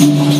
Música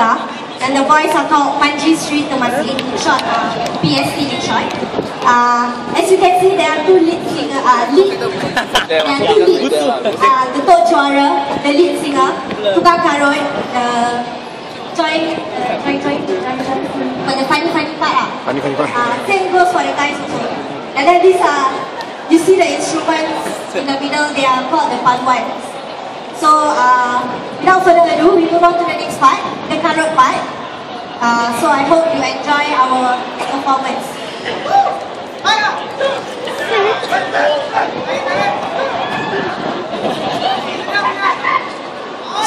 Nira and the boys are called Panji Sri Tomasin, in short uh, PST in short. Uh, as you can see, there are two lead singer, uh, lead, there are two lead. Uh, the Tok Juara, the lead singer, Tukar Karoi, the join, uh, join, join, join, join, for the funny, funny part. Uh. Funny, funny part. Uh, same goes for the guys also. And then these are, you see the instruments in the middle, they are called the fun ones. So, uh, without further ado, we move on to the next part, the carrot part. Uh, so I hope you enjoy our performance.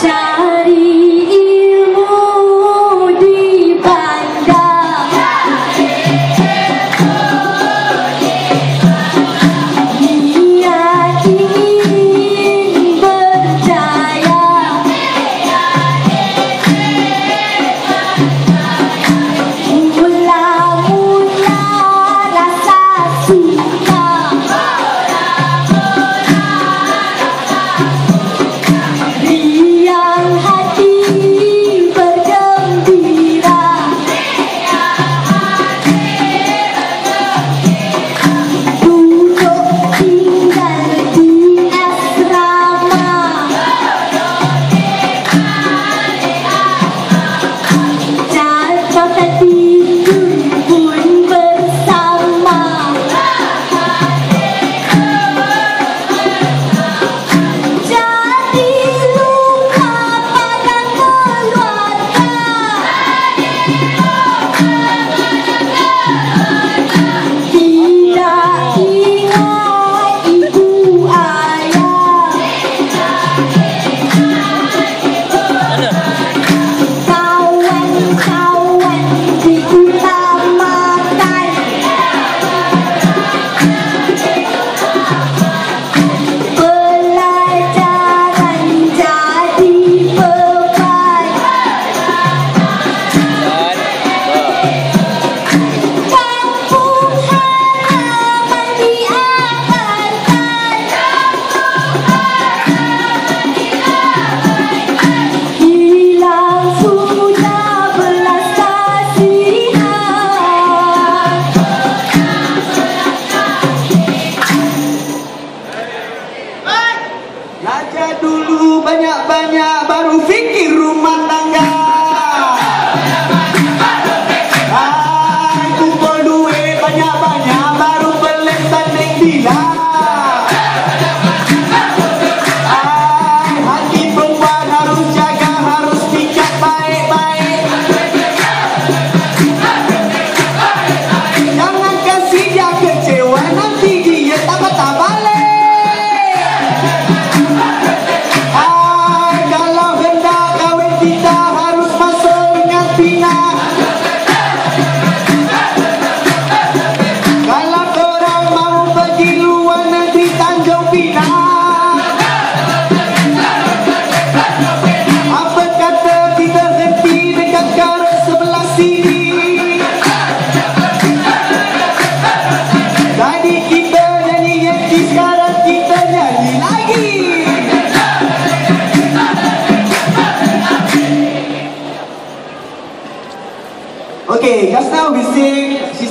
Cari de ti.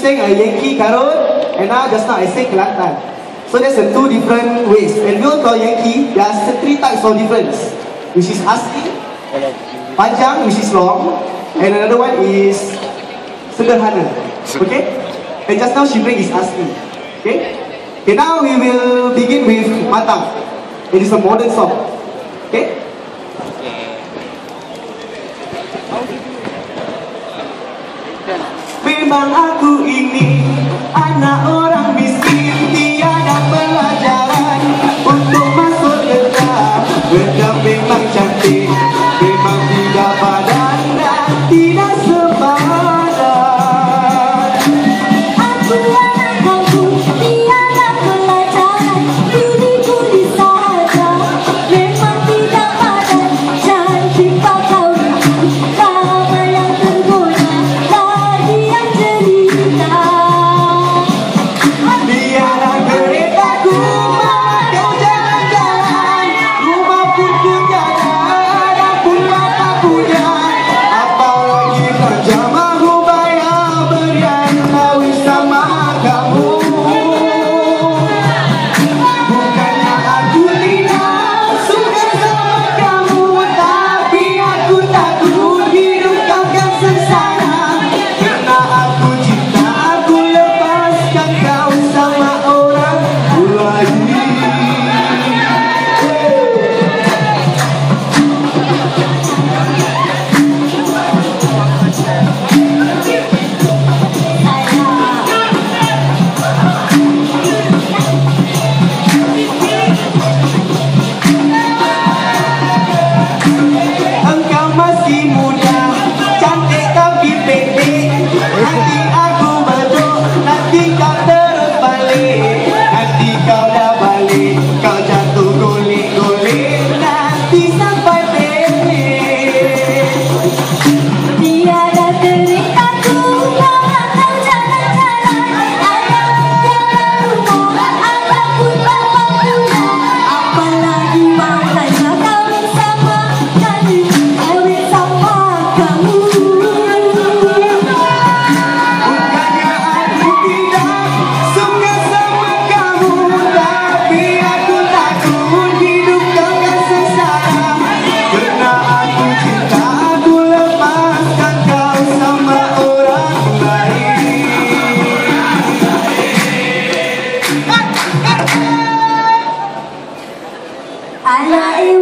Sang a Yankee Karol, and now just now I sang Kelantan. So there's a two different ways. And we all call Yankee, there are three types of difference, which is asli, panjang, which is long, and another one is sederhana. Okay? And just now she bring is asli. Okay? Okay, now we will begin with Matang. It is a modern song. Okay? memang aku ini anak orang miskin. I love you.